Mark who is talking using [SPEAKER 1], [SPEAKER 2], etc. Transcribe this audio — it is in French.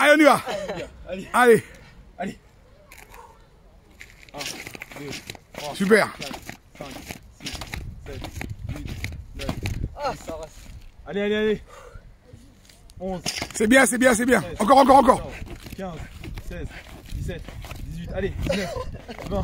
[SPEAKER 1] Allez, on y va.
[SPEAKER 2] Allez,
[SPEAKER 1] Allez.
[SPEAKER 2] allez. 1, 2, 3,
[SPEAKER 1] Super.
[SPEAKER 2] 5, 6, 7, 8, 9.
[SPEAKER 3] Ah, ça reste.
[SPEAKER 2] Allez, allez, allez. 11,
[SPEAKER 1] C'est bien, c'est bien, c'est bien. Encore, encore, encore.
[SPEAKER 2] 15, 16, 17, 18, allez, 19, 20.